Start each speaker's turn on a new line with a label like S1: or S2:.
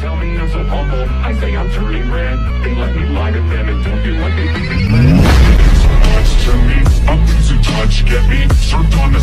S1: tell me I'm so humble. I say I'm turning red. They let me lie to them and don't feel what they think is planned. Much to me, I'm losing touch, get me served on the